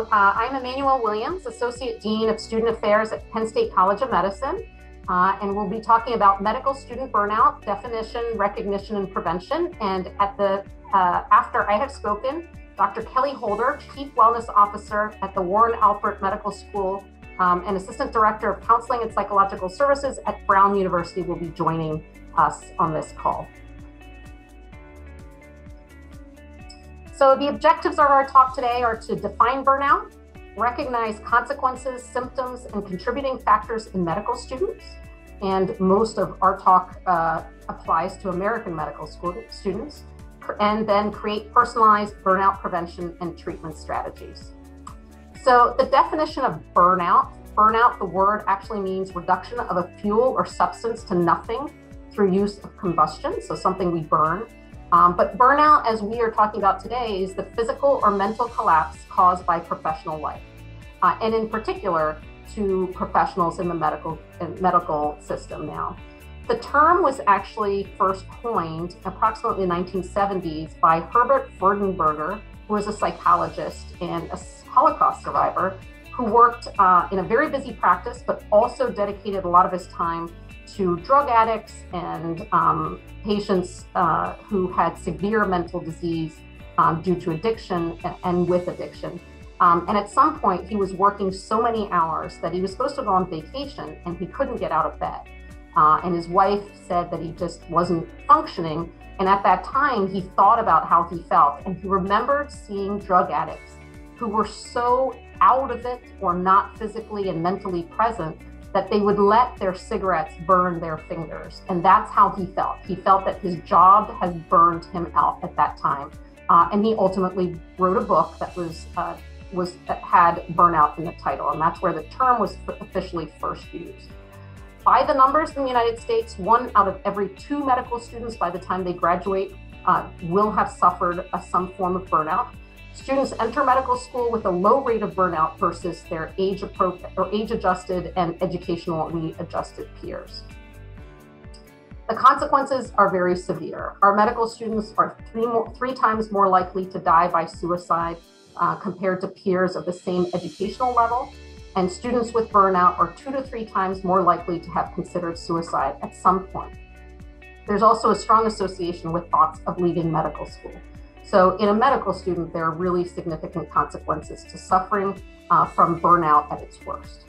Uh, I'm Emmanuelle Williams, Associate Dean of Student Affairs at Penn State College of Medicine. Uh, and we'll be talking about medical student burnout, definition, recognition, and prevention. And at the uh, after I have spoken, Dr. Kelly Holder, Chief Wellness Officer at the Warren Alpert Medical School um, and Assistant Director of Counseling and Psychological Services at Brown University, will be joining us on this call. So the objectives of our talk today are to define burnout, recognize consequences, symptoms, and contributing factors in medical students. And most of our talk uh, applies to American medical school students, and then create personalized burnout prevention and treatment strategies. So the definition of burnout, burnout, the word actually means reduction of a fuel or substance to nothing through use of combustion, so something we burn. Um, but burnout, as we are talking about today, is the physical or mental collapse caused by professional life, uh, and in particular to professionals in the medical medical system now. The term was actually first coined approximately 1970s by Herbert Freudenberger, who was a psychologist and a Holocaust survivor who worked uh, in a very busy practice, but also dedicated a lot of his time to drug addicts and um, patients uh, who had severe mental disease um, due to addiction and, with addiction. Um, and at some point, he was working so many hours that he was supposed to go on vacation and he couldn't get out of bed. Uh, and his wife said that he just wasn't functioning. And at that time, he thought about how he felt and he remembered seeing drug addicts who were so out of it or not physically and mentally present that they would let their cigarettes burn their fingers. And that's how he felt. He felt that his job has burned him out at that time. Uh, and he ultimately wrote a book that was uh, was that had burnout in the title, and that's where the term was officially first used. By the numbers in the United States, one out of every two medical students by the time they graduate uh, will have suffered a, some form of burnout. Students enter medical school with a low rate of burnout versus their age appropriate or age adjusted and educationally adjusted peers. The consequences are very severe. Our medical students are three, more, three times more likely to die by suicide uh, compared to peers of the same educational level. And students with burnout are two to three times more likely to have considered suicide at some point. There's also a strong association with thoughts of leaving medical school. So, in a medical student, there are really significant consequences to suffering uh, from burnout at its worst.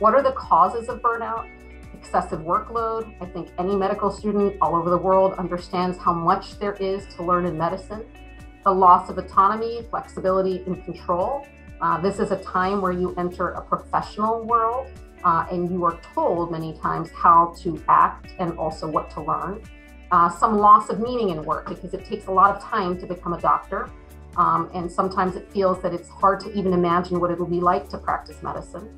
What are the causes of burnout? Excessive workload. I think any medical student all over the world understands how much there is to learn in medicine. The loss of autonomy, flexibility, and control. Uh, this is a time where you enter a professional world uh, and you are told many times how to act and also what to learn uh, some loss of meaning in work because it takes a lot of time to become a doctor. Um, and sometimes it feels that it's hard to even imagine what it'll be like to practice medicine.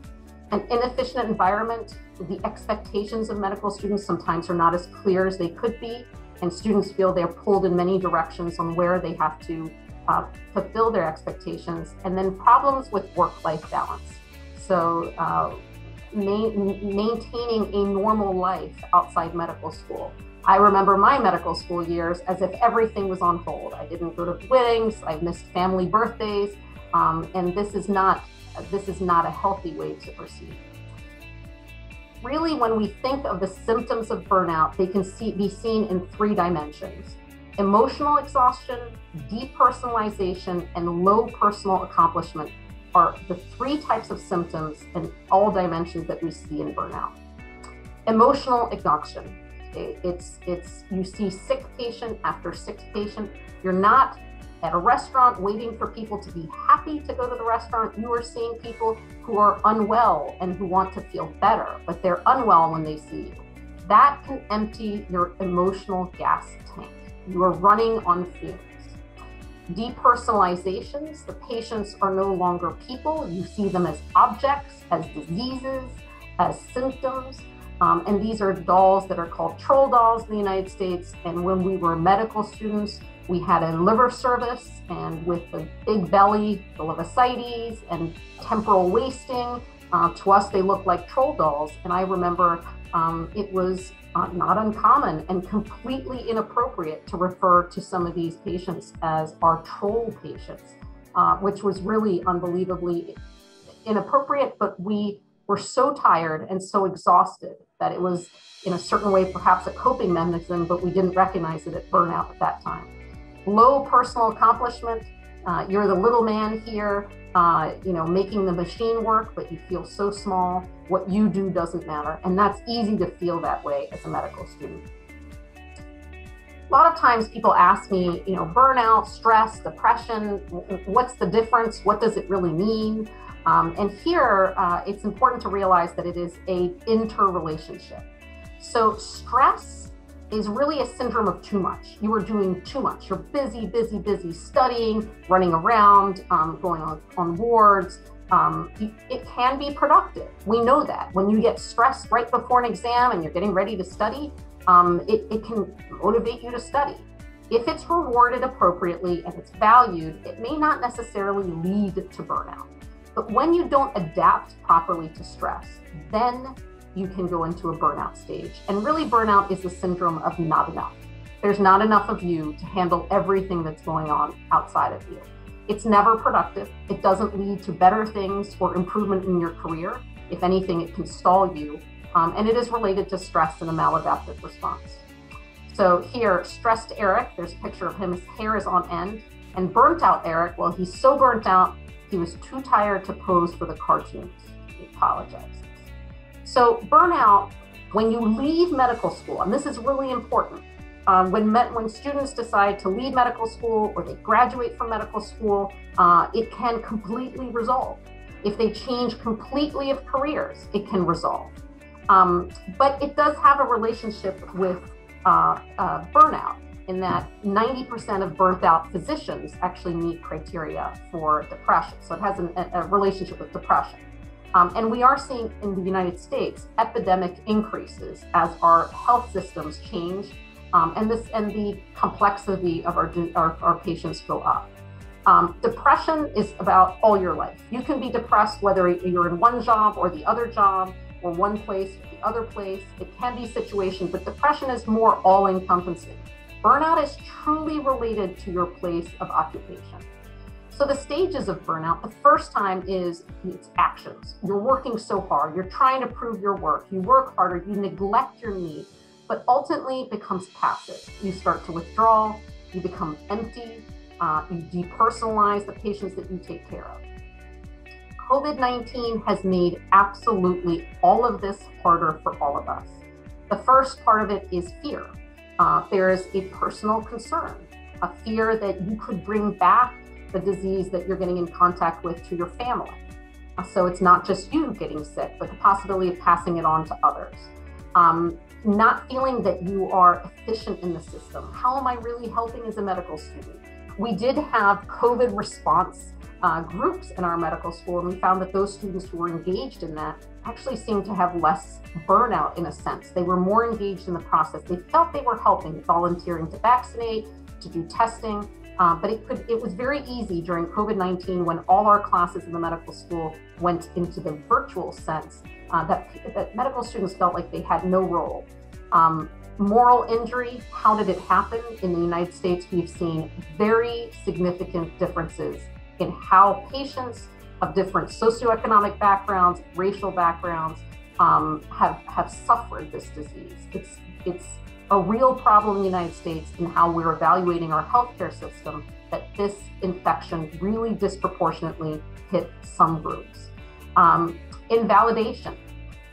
An inefficient environment, the expectations of medical students sometimes are not as clear as they could be, and students feel they're pulled in many directions on where they have to uh, fulfill their expectations. And then problems with work life balance. So, uh, ma- maintaining a normal life outside medical school. I remember my medical school years as if everything was on hold. I didn't go to weddings, I missed family birthdays, um, and this is not this is not a healthy way to proceed. Really, when we think of the symptoms of burnout, they can see, be seen in three dimensions emotional exhaustion, depersonalization, and low personal accomplishment are the three types of symptoms in all dimensions that we see in burnout. Emotional exhaustion it's it's you see sick patient after sick patient. You're not at a restaurant waiting for people to be happy to go to the restaurant. You are seeing people who are unwell and who want to feel better, but they're unwell when they see you. That can empty your emotional gas tank. You are running on fumes. Depersonalizations, the patients are no longer people. You see them as objects, as diseases, as symptoms. Um, and these are dolls that are called troll dolls in the United States. And when we were medical students, we had a liver service, and with the big belly, the levacites, and temporal wasting, uh, to us they looked like troll dolls. And I remember um, it was uh, not uncommon and completely inappropriate to refer to some of these patients as our troll patients. uh, which was really unbelievably inappropriate, but we were so tired and so exhausted that it was in a certain way perhaps a coping mechanism, but we didn't recognize it at burnout at that time. Low personal accomplishment. Uh, you're the little man here, uh, you know, making the machine work, but you feel so small. What you do doesn't matter. And that's easy to feel that way as a medical student. A lot of times people ask me, you know, burnout, stress, depression, what's the difference? What does it really mean? Um, and here, uh, it's important to realize that it is a interrelationship. So stress is really a syndrome of too much. You are doing too much. You're busy, busy, busy studying, running around, um, going on, on wards. Um, it can be productive. We know that. When you get stressed right before an exam and you're getting ready to study, um, it, it can motivate you to study. If it's rewarded appropriately and it's valued, it may not necessarily lead to burnout. But when you don't adapt properly to stress, then you can go into a burnout stage. And really, burnout is the syndrome of not enough. There's not enough of you to handle everything that's going on outside of you. It's never productive. It doesn't lead to better things or improvement in your career. If anything, it can stall you. Um, and it is related to stress and a maladaptive response. So here, stressed Eric, there's a picture of him, his hair is on end. And burnt out Eric, well, he's so burnt out he was too tired to pose for the cartoons. He apologizes. So, burnout, when you leave medical school, and this is really important, um, when, met, when students decide to leave medical school or they graduate from medical school, uh, it can completely resolve. If they change completely of careers, it can resolve. Um, but it does have a relationship with uh, uh, burnout in that 90% of burnt out physicians actually meet criteria for depression. So it has an, a relationship with depression. Um, and we are seeing in the United States epidemic increases as our health systems change um, and this and the complexity of our, our, our patients go up. Um, depression is about all your life. You can be depressed whether you're in one job or the other job or one place or the other place. It can be situation, but depression is more all encompassing. Burnout is truly related to your place of occupation. So, the stages of burnout the first time is it's actions. You're working so hard, you're trying to prove your work, you work harder, you neglect your needs, but ultimately it becomes passive. You start to withdraw, you become empty, uh, you depersonalize the patients that you take care of. COVID 19 has made absolutely all of this harder for all of us. The first part of it is fear. Uh, there is a personal concern, a fear that you could bring back the disease that you're getting in contact with to your family. Uh, so it's not just you getting sick, but the possibility of passing it on to others. Um, not feeling that you are efficient in the system. How am I really helping as a medical student? We did have COVID response uh, groups in our medical school, and we found that those students who were engaged in that actually seemed to have less burnout in a sense. They were more engaged in the process. They felt they were helping, volunteering to vaccinate, to do testing. Uh, but it could it was very easy during COVID-19 when all our classes in the medical school went into the virtual sense uh, that, that medical students felt like they had no role. Um, moral injury, how did it happen? In the United States, we've seen very significant differences in how patients of different socioeconomic backgrounds, racial backgrounds, um, have have suffered this disease. It's it's a real problem in the United States in how we're evaluating our healthcare system that this infection really disproportionately hit some groups. Um, invalidation.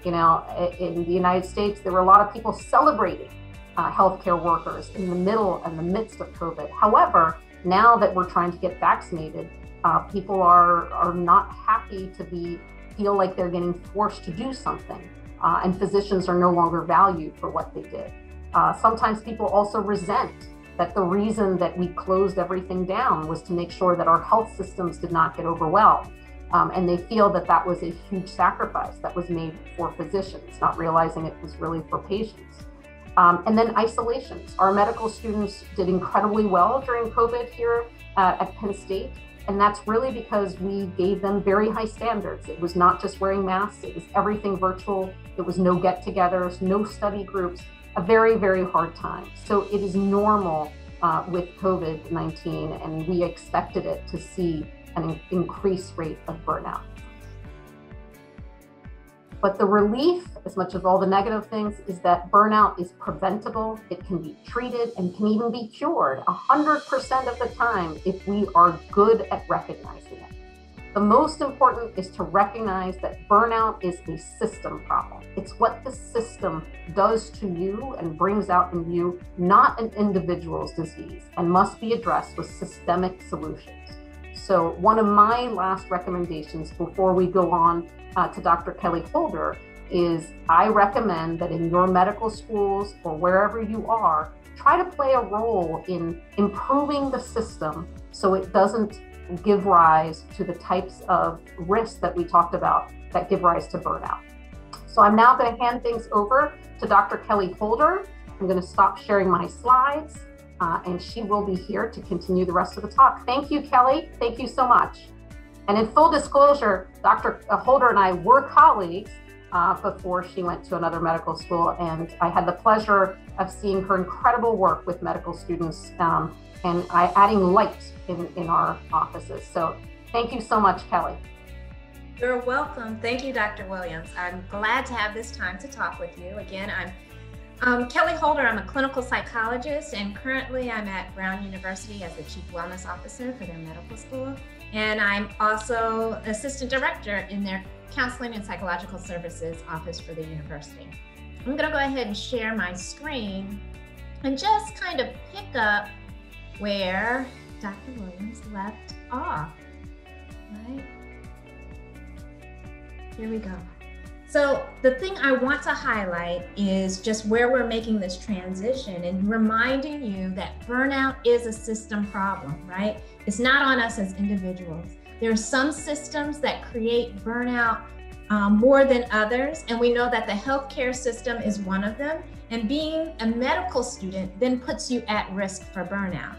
You know, in the United States, there were a lot of people celebrating uh, healthcare workers in the middle and the midst of COVID. However, now that we're trying to get vaccinated, uh, people are are not happy to be feel like they're getting forced to do something, uh, and physicians are no longer valued for what they did. Uh, sometimes people also resent that the reason that we closed everything down was to make sure that our health systems did not get overwhelmed. Um, and they feel that that was a huge sacrifice that was made for physicians, not realizing it was really for patients. Um, and then isolations. Our medical students did incredibly well during COVID here uh, at Penn State. And that's really because we gave them very high standards. It was not just wearing masks, it was everything virtual. It was no get togethers, no study groups, a very, very hard time. So it is normal uh, with COVID 19, and we expected it to see an increased rate of burnout. But the relief, as much as all the negative things, is that burnout is preventable. It can be treated and can even be cured 100% of the time if we are good at recognizing it. The most important is to recognize that burnout is a system problem. It's what the system does to you and brings out in you, not an individual's disease, and must be addressed with systemic solutions. So, one of my last recommendations before we go on uh, to Dr. Kelly Holder is I recommend that in your medical schools or wherever you are, try to play a role in improving the system so it doesn't give rise to the types of risks that we talked about that give rise to burnout. So I'm now going to hand things over to Dr. Kelly Holder. I'm going to stop sharing my slides uh, and she will be here to continue the rest of the talk. Thank you, Kelly. Thank you so much. And in full disclosure, Dr. Holder and I were colleagues uh, before she went to another medical school. And I had the pleasure of seeing her incredible work with medical students um, and I, adding light in, in our offices. So thank you so much, Kelly. You're welcome. Thank you, Dr. Williams. I'm glad to have this time to talk with you. Again, I'm um, Kelly Holder. I'm a clinical psychologist, and currently I'm at Brown University as the Chief Wellness Officer for their medical school. And I'm also Assistant Director in their Counseling and Psychological Services Office for the university. I'm going to go ahead and share my screen and just kind of pick up where Dr. Williams left off. Right? Here we go. So, the thing I want to highlight is just where we're making this transition and reminding you that burnout is a system problem, right? It's not on us as individuals. There are some systems that create burnout um, more than others, and we know that the healthcare system is one of them. And being a medical student then puts you at risk for burnout.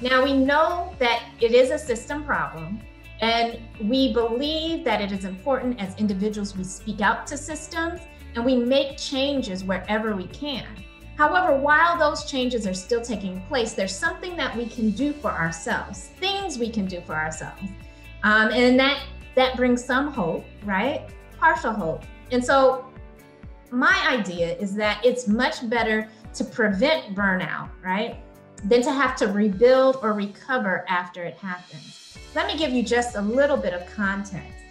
Now, we know that it is a system problem, and we believe that it is important as individuals we speak out to systems and we make changes wherever we can. However, while those changes are still taking place, there's something that we can do for ourselves, things we can do for ourselves. Um, and that that brings some hope, right? Partial hope. And so my idea is that it's much better to prevent burnout, right? than to have to rebuild or recover after it happens. Let me give you just a little bit of context.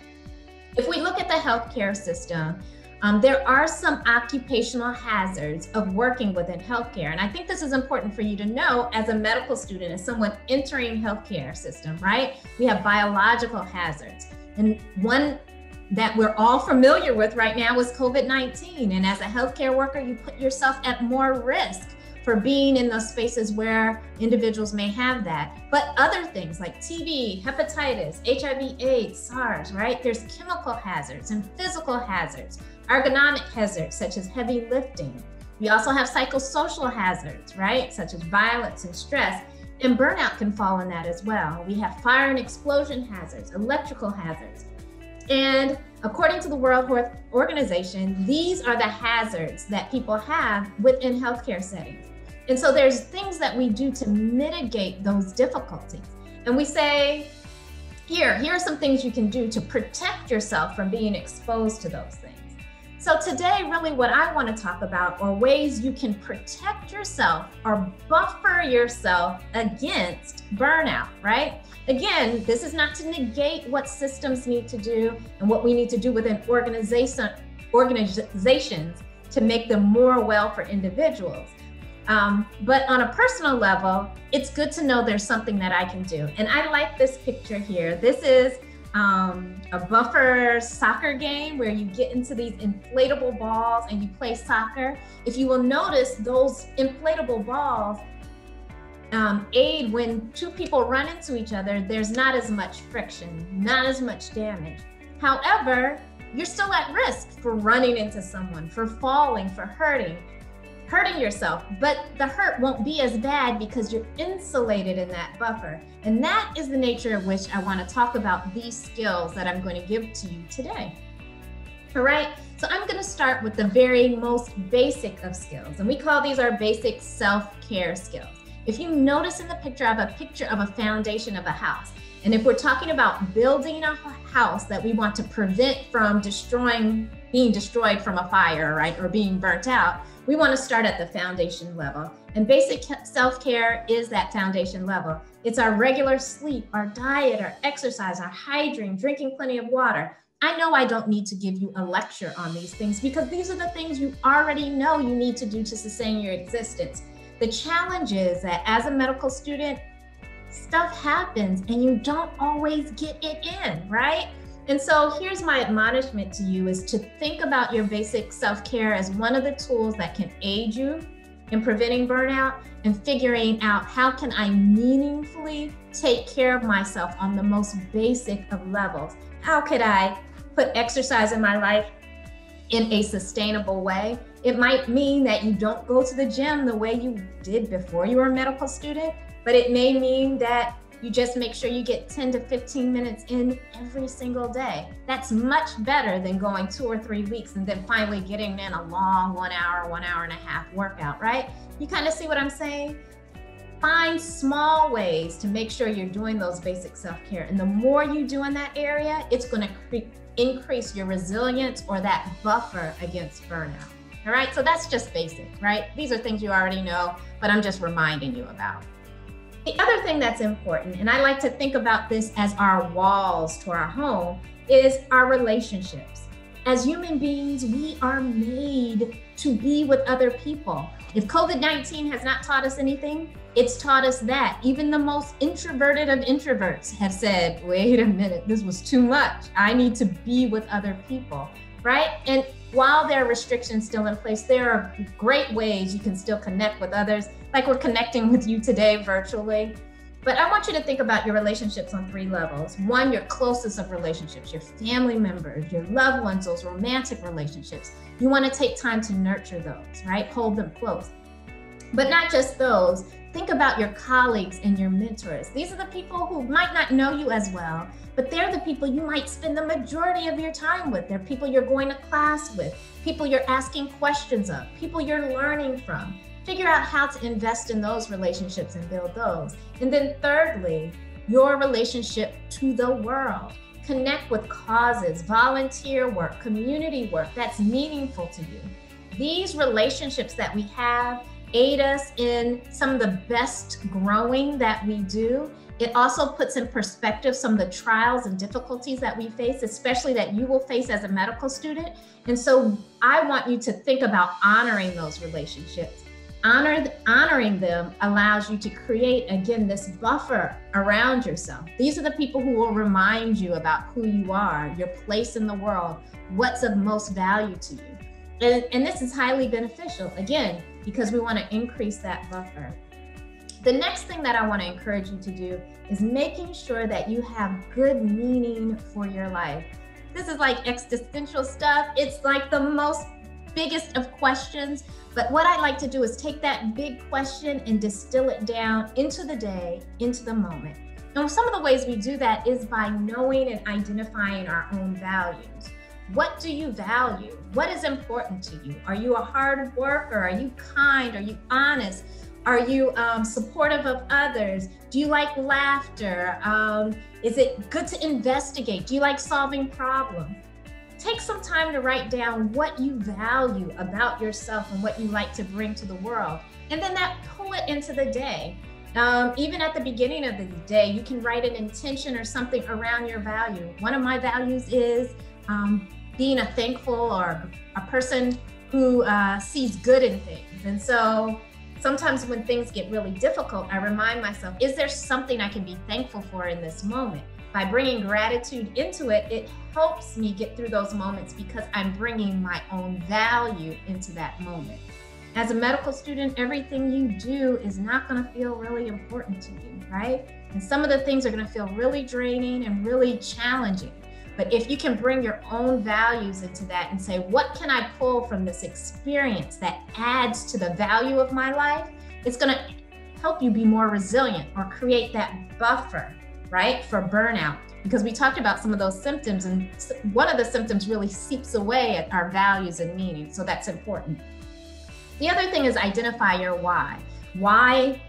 If we look at the healthcare system, um, there are some occupational hazards of working within healthcare. And I think this is important for you to know as a medical student, as someone entering healthcare system, right? We have biological hazards. And one that we're all familiar with right now is COVID-19. And as a healthcare worker, you put yourself at more risk for being in those spaces where individuals may have that. But other things like TB, hepatitis, HIV, AIDS, SARS, right? There's chemical hazards and physical hazards, ergonomic hazards such as heavy lifting. We also have psychosocial hazards, right? Such as violence and stress. And burnout can fall in that as well. We have fire and explosion hazards, electrical hazards. And according to the World Health Organization, these are the hazards that people have within healthcare settings. And so there's things that we do to mitigate those difficulties. And we say, here, here are some things you can do to protect yourself from being exposed to those things. So today, really what I want to talk about are ways you can protect yourself or buffer yourself against burnout, right? Again, this is not to negate what systems need to do and what we need to do within organization, organizations to make them more well for individuals. Um, but on a personal level, it's good to know there's something that I can do. And I like this picture here. This is um, a buffer soccer game where you get into these inflatable balls and you play soccer. If you will notice, those inflatable balls um, aid when two people run into each other, there's not as much friction, not as much damage. However, you're still at risk for running into someone, for falling, for hurting hurting yourself, but the hurt won't be as bad because you're insulated in that buffer. And that is the nature of which I want to talk about these skills that I'm going to give to you today. All right, so I'm going to start with the very most basic of skills, and we call these our basic self care skills. If you notice in the picture, I have a picture of a foundation of a house. And if we're talking about building a house that we want to prevent from destroying, being destroyed from a fire, right, or being burnt out, we want to start at the foundation level. And basic self care is that foundation level. It's our regular sleep, our diet, our exercise, our hydrating, drinking plenty of water. I know I don't need to give you a lecture on these things because these are the things you already know you need to do to sustain your existence. The challenge is that as a medical student, stuff happens and you don't always get it in, right? And so here's my admonishment to you is to think about your basic self-care as one of the tools that can aid you in preventing burnout and figuring out how can I meaningfully take care of myself on the most basic of levels. How could I put exercise in my life in a sustainable way? It might mean that you don't go to the gym the way you did before you were a medical student, but it may mean that you just make sure you get 10 to 15 minutes in every single day. That's much better than going two or three weeks and then finally getting in a long one hour, one hour and a half workout, right? You kind of see what I'm saying? Find small ways to make sure you're doing those basic self care. And the more you do in that area, it's going to increase your resilience or that buffer against burnout. All right, so that's just basic, right? These are things you already know, but I'm just reminding you about. The other thing that's important, and I like to think about this as our walls to our home, is our relationships. As human beings, we are made to be with other people. If COVID 19 has not taught us anything, it's taught us that. Even the most introverted of introverts have said, wait a minute, this was too much. I need to be with other people, right? And while there are restrictions still in place, there are great ways you can still connect with others, like we're connecting with you today virtually. But I want you to think about your relationships on three levels. One, your closest of relationships, your family members, your loved ones, those romantic relationships. You want to take time to nurture those, right? Hold them close. But not just those. Think about your colleagues and your mentors. These are the people who might not know you as well, but they're the people you might spend the majority of your time with. They're people you're going to class with, people you're asking questions of, people you're learning from. Figure out how to invest in those relationships and build those. And then, thirdly, your relationship to the world. Connect with causes, volunteer work, community work that's meaningful to you. These relationships that we have aid us in some of the best growing that we do it also puts in perspective some of the trials and difficulties that we face, especially that you will face as a medical student. And so I want you to think about honoring those relationships. Honor, honoring them allows you to create, again, this buffer around yourself. These are the people who will remind you about who you are, your place in the world, what's of most value to you. And, and this is highly beneficial, again, because we want to increase that buffer. The next thing that I want to encourage you to do is making sure that you have good meaning for your life. This is like existential stuff. It's like the most biggest of questions. But what I like to do is take that big question and distill it down into the day, into the moment. And some of the ways we do that is by knowing and identifying our own values. What do you value? What is important to you? Are you a hard worker? Are you kind? Are you honest? Are you um, supportive of others? Do you like laughter? Um, is it good to investigate? Do you like solving problems? Take some time to write down what you value about yourself and what you like to bring to the world. And then that pull it into the day. Um, even at the beginning of the day, you can write an intention or something around your value. One of my values is um, being a thankful or a person who uh, sees good in things. And so sometimes when things get really difficult, I remind myself, is there something I can be thankful for in this moment? By bringing gratitude into it, it helps me get through those moments because I'm bringing my own value into that moment. As a medical student, everything you do is not going to feel really important to you, right? And some of the things are going to feel really draining and really challenging. But if you can bring your own values into that and say, what can I pull from this experience that adds to the value of my life? It's going to help you be more resilient or create that buffer, right, for burnout. Because we talked about some of those symptoms, and one of the symptoms really seeps away at our values and meaning. So that's important. The other thing is identify your why. Why,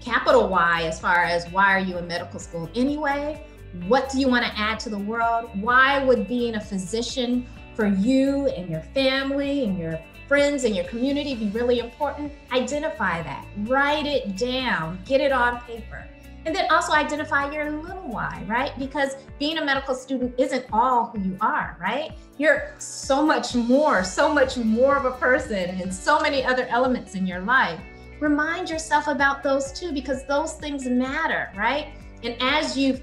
capital Y, as far as why are you in medical school anyway? What do you want to add to the world? Why would being a physician for you and your family and your friends and your community be really important? Identify that, write it down, get it on paper. And then also identify your little why, right? Because being a medical student isn't all who you are, right? You're so much more, so much more of a person and so many other elements in your life. Remind yourself about those too, because those things matter, right? And as you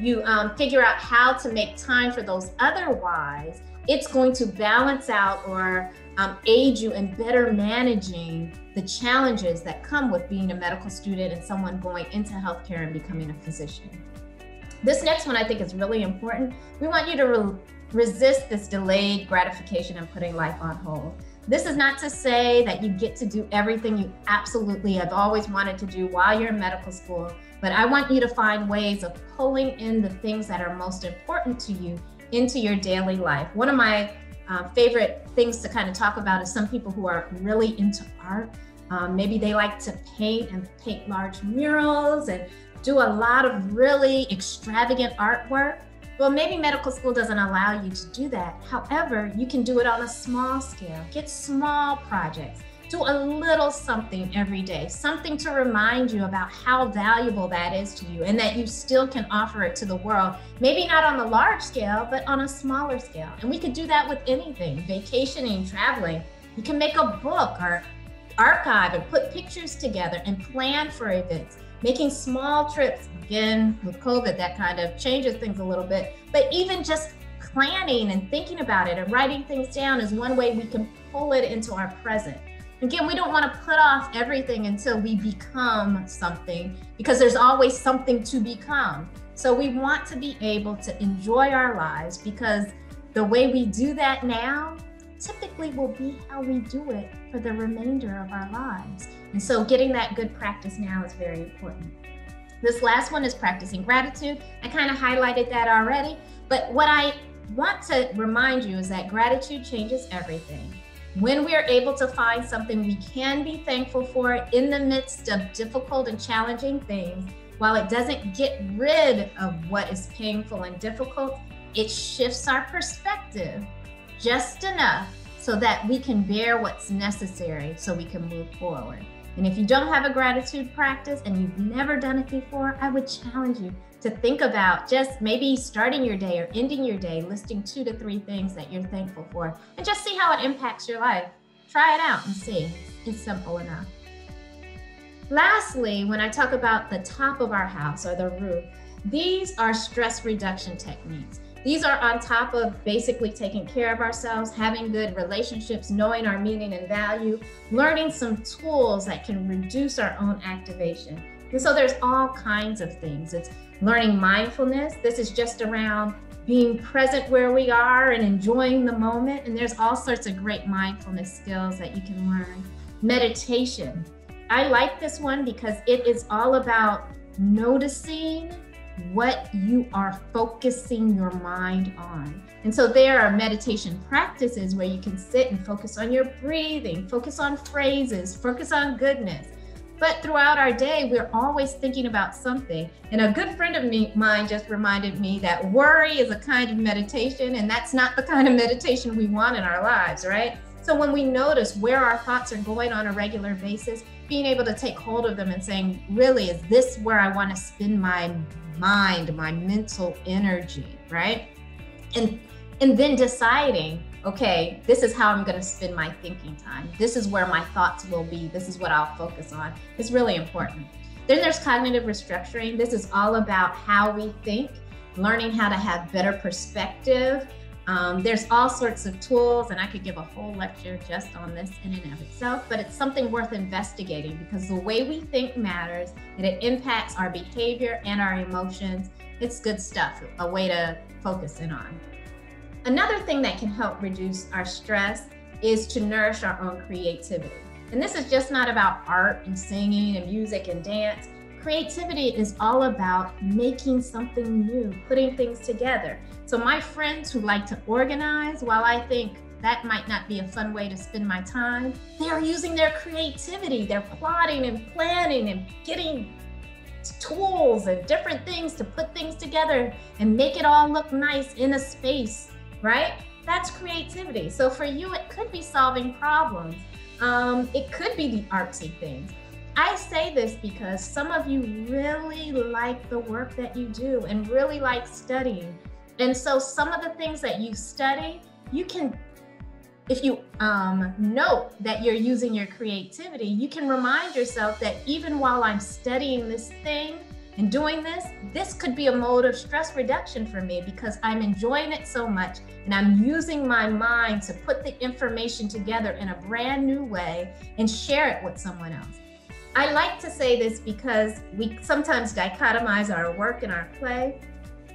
you um, figure out how to make time for those other whys, it's going to balance out or um, aid you in better managing the challenges that come with being a medical student and someone going into healthcare and becoming a physician. This next one I think is really important. We want you to re resist this delayed gratification and putting life on hold. This is not to say that you get to do everything you absolutely have always wanted to do while you're in medical school, but I want you to find ways of pulling in the things that are most important to you into your daily life. One of my uh, favorite things to kind of talk about is some people who are really into art. Um, maybe they like to paint and paint large murals and do a lot of really extravagant artwork. Well, maybe medical school doesn't allow you to do that. However, you can do it on a small scale. Get small projects do a little something every day, something to remind you about how valuable that is to you and that you still can offer it to the world. Maybe not on the large scale, but on a smaller scale. And we could do that with anything vacationing, traveling. You can make a book or archive and put pictures together and plan for events. Making small trips, again, with COVID, that kind of changes things a little bit. But even just planning and thinking about it and writing things down is one way we can pull it into our present. Again, we don't want to put off everything until we become something because there's always something to become. So we want to be able to enjoy our lives because the way we do that now typically will be how we do it for the remainder of our lives. And so getting that good practice now is very important. This last one is practicing gratitude. I kind of highlighted that already, but what I want to remind you is that gratitude changes everything. When we are able to find something we can be thankful for in the midst of difficult and challenging things, while it doesn't get rid of what is painful and difficult, it shifts our perspective just enough so that we can bear what's necessary so we can move forward. And if you don't have a gratitude practice and you've never done it before, I would challenge you to think about just maybe starting your day or ending your day, listing two to three things that you're thankful for, and just see how it impacts your life. Try it out and see. It's simple enough. Lastly, when I talk about the top of our house or the roof, these are stress reduction techniques. These are on top of basically taking care of ourselves, having good relationships, knowing our meaning and value, learning some tools that can reduce our own activation. And so there's all kinds of things. It's learning mindfulness. This is just around being present where we are and enjoying the moment. And there's all sorts of great mindfulness skills that you can learn. Meditation. I like this one because it is all about noticing what you are focusing your mind on. And so there are meditation practices where you can sit and focus on your breathing, focus on phrases, focus on goodness. But throughout our day, we're always thinking about something. And a good friend of me, mine just reminded me that worry is a kind of meditation, and that's not the kind of meditation we want in our lives, right? So when we notice where our thoughts are going on a regular basis, being able to take hold of them and saying, really, is this where I want to spend my mind, my mental energy, right? And and then deciding okay, this is how I'm going to spend my thinking time. This is where my thoughts will be. This is what I'll focus on. It's really important. Then there's cognitive restructuring. This is all about how we think, learning how to have better perspective. Um, there's all sorts of tools, and I could give a whole lecture just on this in and of itself, but it's something worth investigating because the way we think matters and it impacts our behavior and our emotions. It's good stuff, a way to focus in on. Another thing that can help reduce our stress is to nourish our own creativity. And this is just not about art and singing and music and dance. Creativity is all about making something new, putting things together. So, my friends who like to organize, while I think that might not be a fun way to spend my time, they are using their creativity. They're plotting and planning and getting tools and different things to put things together and make it all look nice in a space, right? That's creativity. So for you, it could be solving problems. Um, it could be the artsy things. I say this because some of you really like the work that you do and really like studying. And so some of the things that you study, you can if you um, note that you're using your creativity, you can remind yourself that even while I'm studying this thing and doing this, this could be a mode of stress reduction for me because I'm enjoying it so much and I'm using my mind to put the information together in a brand new way and share it with someone else. I like to say this because we sometimes dichotomize our work and our play,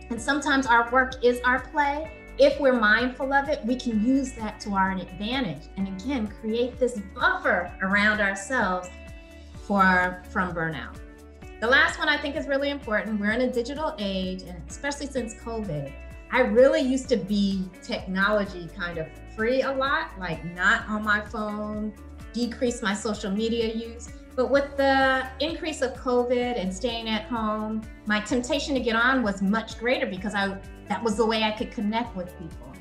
and sometimes our work is our play if we're mindful of it, we can use that to our advantage and again create this buffer around ourselves for from burnout. The last one I think is really important. We're in a digital age, and especially since COVID, I really used to be technology kind of free a lot, like not on my phone, decrease my social media use. But with the increase of COVID and staying at home, my temptation to get on was much greater because I that was the way I could connect with people.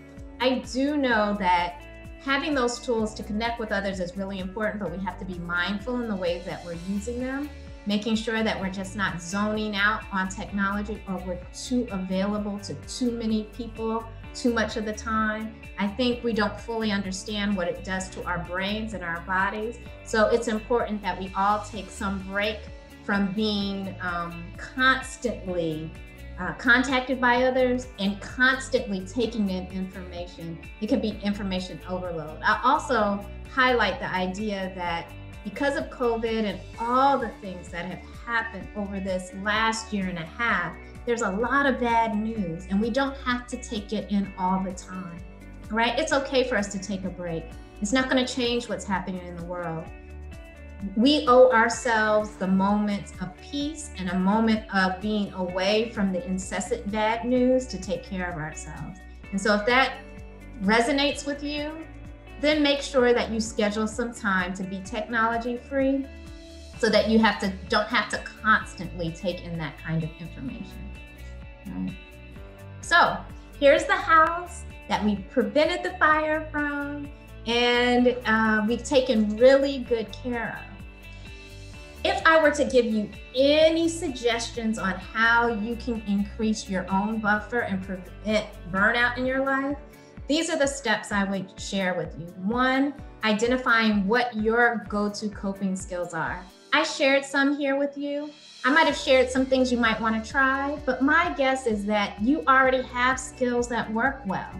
I do know that having those tools to connect with others is really important, but we have to be mindful in the ways that we're using them, making sure that we're just not zoning out on technology or we're too available to too many people too much of the time. I think we don't fully understand what it does to our brains and our bodies. So it's important that we all take some break from being um, constantly uh, contacted by others and constantly taking in information. It can be information overload. I also highlight the idea that because of COVID and all the things that have happened over this last year and a half, there's a lot of bad news and we don't have to take it in all the time, right? It's okay for us to take a break. It's not going to change what's happening in the world we owe ourselves the moments of peace and a moment of being away from the incessant bad news to take care of ourselves. And so, if that resonates with you, then make sure that you schedule some time to be technology free so that you have to don't have to constantly take in that kind of information. So, here's the house that we prevented the fire from and uh, we've taken really good care of. If I were to give you any suggestions on how you can increase your own buffer and prevent burnout in your life, these are the steps I would share with you. One, identifying what your go to coping skills are. I shared some here with you. I might have shared some things you might want to try, but my guess is that you already have skills that work well.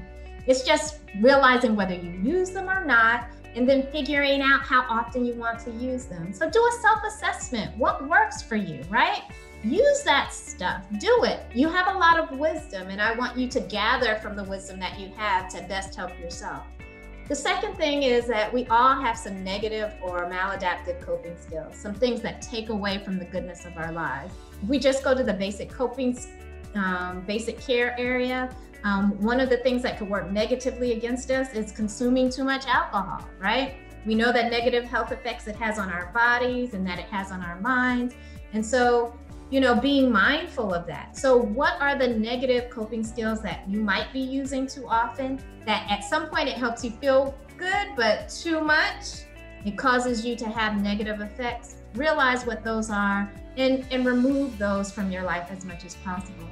It's just realizing whether you use them or not and then figuring out how often you want to use them. So do a self assessment. What works for you, right? Use that stuff. Do it. You have a lot of wisdom, and I want you to gather from the wisdom that you have to best help yourself. The second thing is that we all have some negative or maladaptive coping skills, some things that take away from the goodness of our lives. If we just go to the basic coping, um, basic care area, um, one of the things that could work negatively against us is consuming too much alcohol, right? We know that negative health effects it has on our bodies and that it has on our minds. And so, you know, being mindful of that. So, what are the negative coping skills that you might be using too often that at some point it helps you feel good, but too much, it causes you to have negative effects? Realize what those are and, and remove those from your life as much as possible.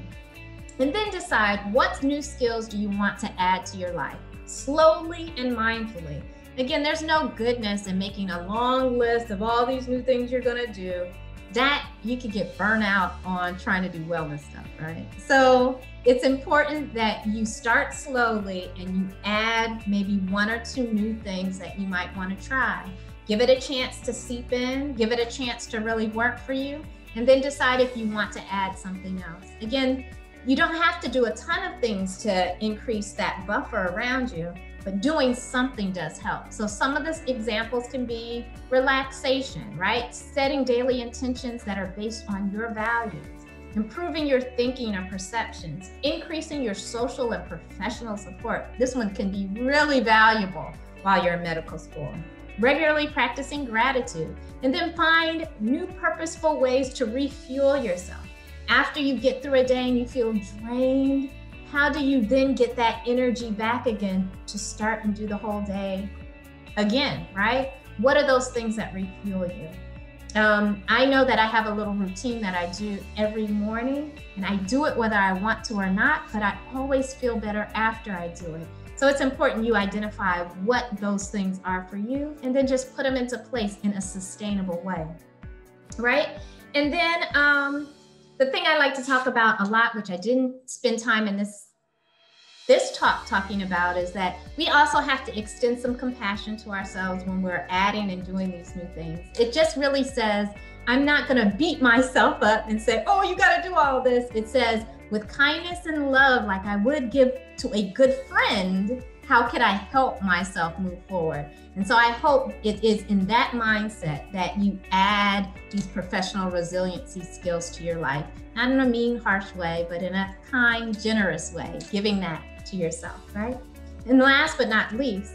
And then decide what new skills do you want to add to your life, slowly and mindfully. Again, there's no goodness in making a long list of all these new things you're going to do. That you could get burnout on trying to do wellness stuff, right? So it's important that you start slowly and you add maybe one or two new things that you might want to try. Give it a chance to seep in, give it a chance to really work for you, and then decide if you want to add something else. Again, you don't have to do a ton of things to increase that buffer around you, but doing something does help. So some of the examples can be relaxation, right? Setting daily intentions that are based on your values, improving your thinking and perceptions, increasing your social and professional support. This one can be really valuable while you're in medical school. regularly practicing gratitude, and then find new purposeful ways to refuel yourself. After you get through a day and you feel drained, how do you then get that energy back again to start and do the whole day again, right? What are those things that refuel you? Um, I know that I have a little routine that I do every morning, and I do it whether I want to or not, but I always feel better after I do it. So it's important you identify what those things are for you and then just put them into place in a sustainable way. Right? And then um, the thing I like to talk about a lot, which I didn't spend time in this this talk talking about is that we also have to extend some compassion to ourselves when we're adding and doing these new things. It just really says, I'm not going to beat myself up and say, oh, you got to do all this. It says, with kindness and love, like I would give to a good friend, how can I help myself move forward? And so I hope it is in that mindset that you add these professional resiliency skills to your life, not in a mean, harsh way, but in a kind, generous way, giving that to yourself, right? And last but not least,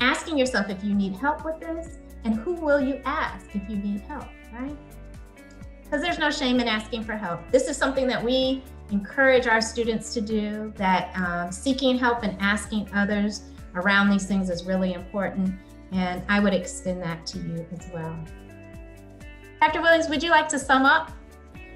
asking yourself if you need help with this and who will you ask if you need help, right? Because there's no shame in asking for help. This is something that we encourage our students to do, that um, seeking help and asking others around these things is really important. And I would extend that to you as well. Dr. Williams, would you like to sum up?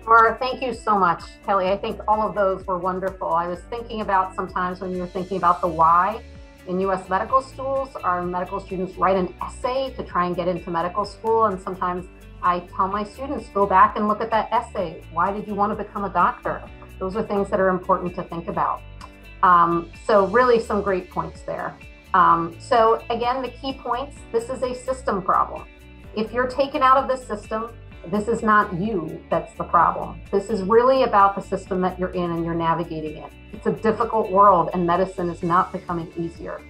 Sure. Thank you so much, Kelly. I think all of those were wonderful. I was thinking about sometimes when you were thinking about the why in US medical schools, our medical students write an essay to try and get into medical school. And sometimes I tell my students, go back and look at that essay. Why did you want to become a doctor? Those are things that are important to think about. Um, so, really, some great points there. Um, so, again, the key points this is a system problem. If you're taken out of the system, this is not you that's the problem. This is really about the system that you're in and you're navigating it. It's a difficult world, and medicine is not becoming easier.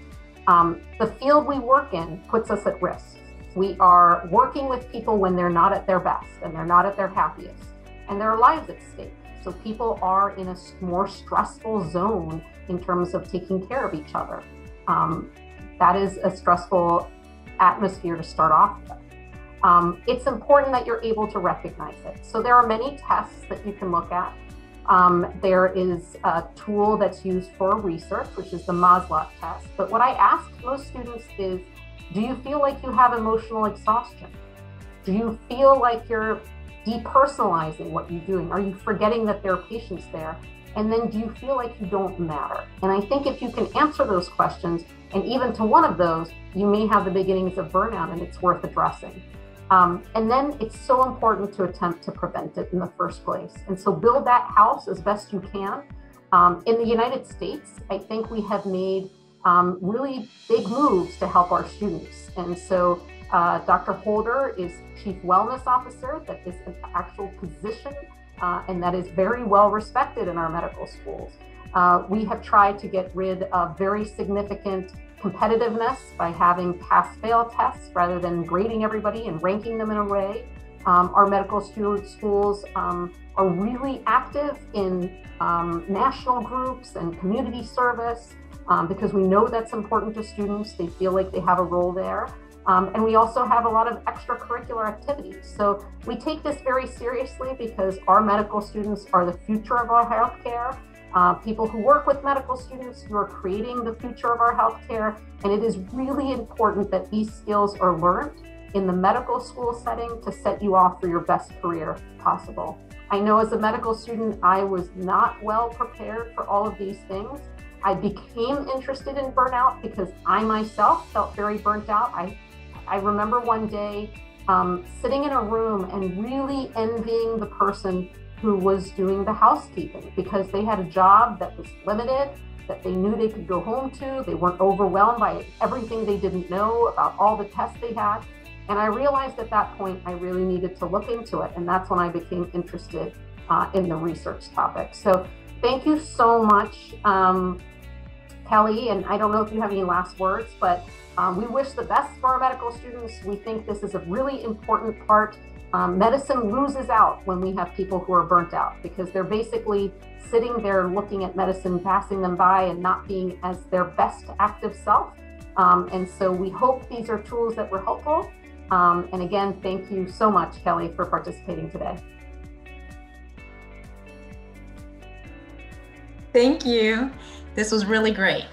Um, the field we work in puts us at risk. We are working with people when they're not at their best and they're not at their happiest, and there are lives at stake. So people are in a more stressful zone in terms of taking care of each other. Um, that is a stressful atmosphere to start off with. Um, it's important that you're able to recognize it. So there are many tests that you can look at. Um, there is a tool that's used for research, which is the Maslach test. But what I ask most students is, do you feel like you have emotional exhaustion? Do you feel like you're depersonalizing what you're doing? Are you forgetting that there are patients there? And then do you feel like you don't matter? And I think if you can answer those questions, and even to one of those, you may have the beginnings of burnout and it's worth addressing. Um, and then it's so important to attempt to prevent it in the first place. And so build that house as best you can. Um, in the United States, I think we have made um, really big moves to help our students. And so uh, Dr. Holder is Chief Wellness Officer, that is an actual position uh, and that is very well respected in our medical schools. Uh, we have tried to get rid of very significant competitiveness by having pass fail tests rather than grading everybody and ranking them in a way. Um, our medical schools um, are really active in um, national groups and community service um, because we know that's important to students. They feel like they have a role there. Um, and we also have a lot of extracurricular activities. So we take this very seriously because our medical students are the future of our healthcare. Uh, people who work with medical students who are creating the future of our healthcare. And it is really important that these skills are learned in the medical school setting to set you off for your best career possible. I know as a medical student, I was not well prepared for all of these things. I became interested in burnout because I myself felt very burnt out. I I remember one day um, sitting in a room and really envying the person who was doing the housekeeping because they had a job that was limited, that they knew they could go home to. They weren't overwhelmed by everything they didn't know about all the tests they had. And I realized at that point I really needed to look into it. And that's when I became interested uh, in the research topic. So thank you so much, um, Kelly. And I don't know if you have any last words, but um, we wish the best for our medical students. We think this is a really important part. Um, medicine loses out when we have people who are burnt out because they're basically sitting there looking at medicine, passing them by, and not being as their best active self. Um, and so we hope these are tools that were helpful. Um, and again, thank you so much, Kelly, for participating today. Thank you. This was really great.